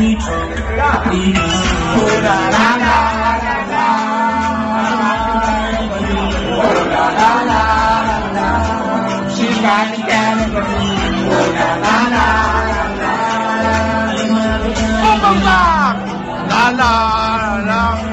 we drunk. We drunk. la la la la la la. Oh la down in the Oh la la la. la la